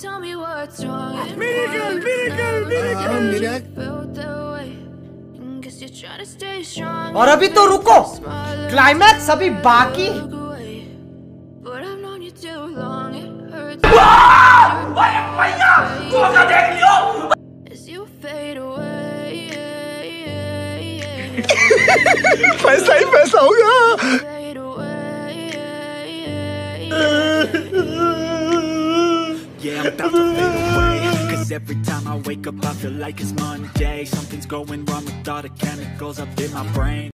tell me what's wrong. Miracle, miracle, miracle. हाँ, मिराक Felt that way. Guess you're trying to stay strong. और अभी तो रुको क्लाइमैक्स अभी बाकी. As you fade away. पैसा ही पैसा होगा about to away Cause every time I wake up I feel like it's Monday. Something's going wrong with all the chemicals up in my brain